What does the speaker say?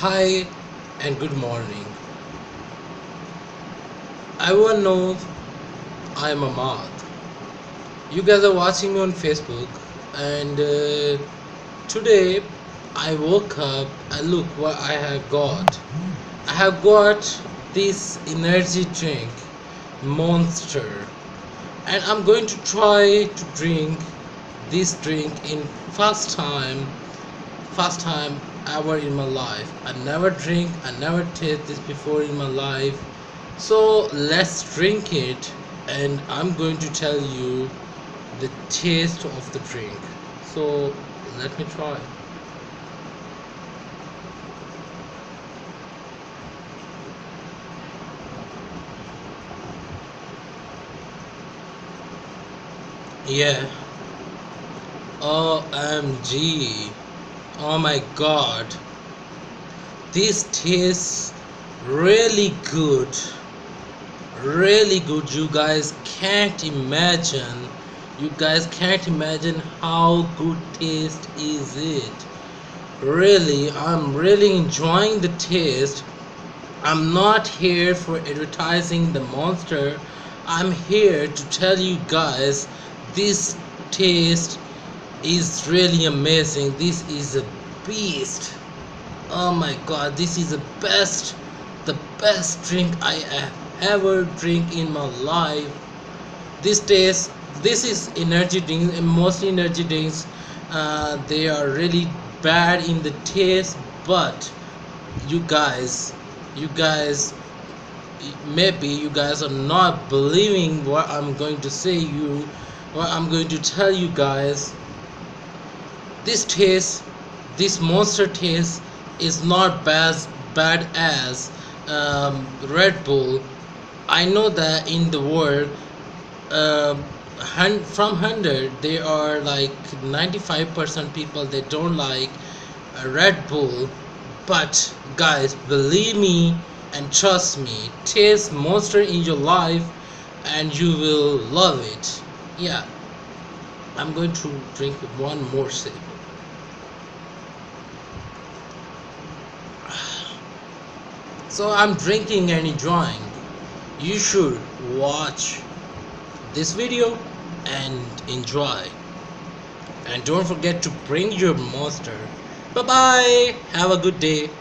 Hi and good morning. Everyone knows I am a Amad. You guys are watching me on Facebook, and uh, today I woke up and look what I have got. I have got this energy drink, Monster, and I'm going to try to drink this drink in first time first time ever in my life. I never drink i never taste this before in my life. So let's drink it and i'm going to tell you the taste of the drink. So let me try. Yeah. Omg oh my god. This tastes really good. Really good. You guys can't imagine. You guys can't imagine how good taste is it. Really i'm really enjoying the taste. I'm not here for advertising the monster. I'm here to tell you guys this taste is really amazing. This is a beast. Oh my god this is the best the best drink i have ever drink in my life. This taste this is energy drinks and energy drinks uh, they are really bad in the taste but you guys you guys maybe you guys are not believing what i'm going to say you what i'm going to tell you guys this taste this monster taste is not as bad as um, red bull. I know that in the world uh, from 100 there are like 95% people that don't like uh, red bull. But guys believe me and trust me taste monster in your life and you will love it. Yeah i'm going to drink one more sip. So i'm drinking and enjoying. You should watch this video and enjoy. And don't forget to bring your monster. Bye bye have a good day